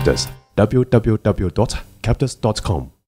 Captus. www.captus.com